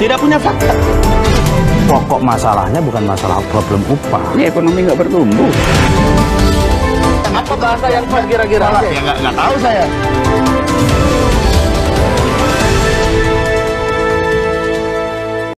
tidak punya fakta. Pokok masalahnya bukan masalah problem upah. Ini ekonomi nggak bertumbuh. Apa bahasa yang kira-kira? Ya nggak nggak tahu saya.